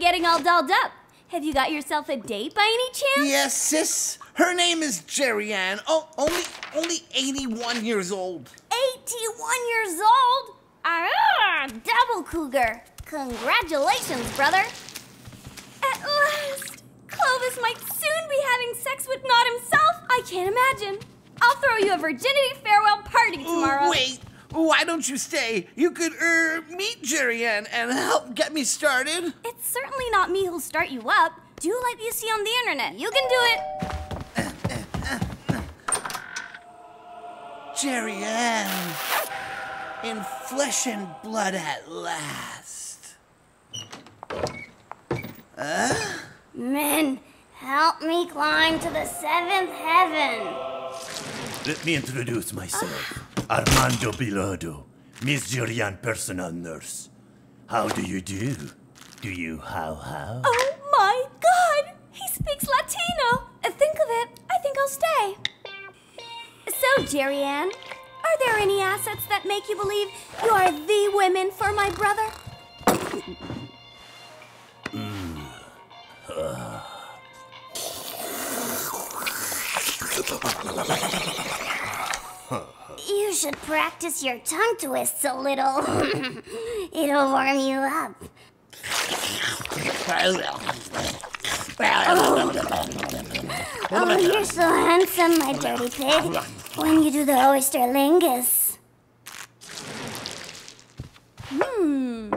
whom are you getting all dolled up? Have you got yourself a date by any chance? Yes, sis. Her name is Gerianne. Oh, only only 81 years old. 81 years old? Ah, double cougar. Congratulations, brother. At last, Clovis might soon be having sex with not himself. I can't imagine. I'll throw you a virginity farewell party tomorrow. Ooh, wait. Why don't you stay? You could er, meet Gerianne and help get me started. It's certainly not me who'll start you up. Do like you see on the internet. You can do it. Gerianne. In flesh and blood at last. Men, help me climb to the seventh heaven. Let me introduce myself. Armando Bilardo, Miss Gerianne personal nurse. How do you do? Do you how how? Oh my god! He speaks Latino! Uh, Think of it, I think I'll stay. So, Gerianne, are there any assets that make you believe you are the women for my brother? You should practice your tongue twists a little. It'll warm you up. Oh, you're so handsome, my dirty pig. When you do the oyster lingus. Hmm.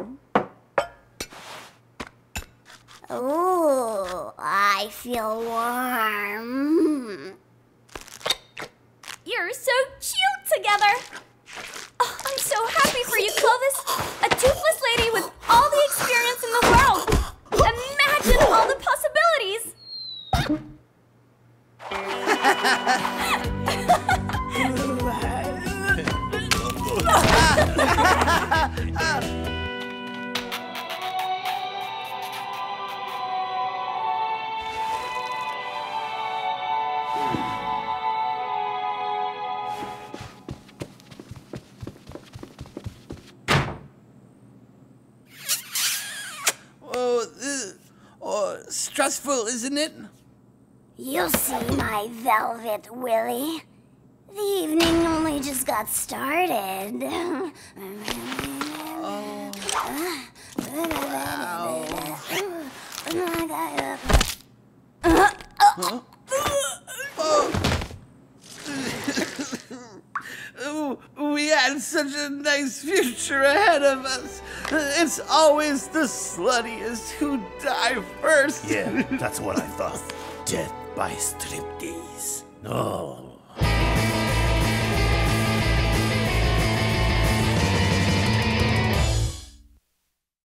Oh, I feel warm. You're so cute together. Oh, I'm so happy for you, Clovis. A toothless lady with all the experience in the world. Imagine all the possibilities. stressful, isn't it? You'll see, my velvet Willie. The evening only just got started. Ooh, had such a nice future ahead of us. It's always the sluttiest who die first. Yeah, that's what I thought. Death by striptease. No.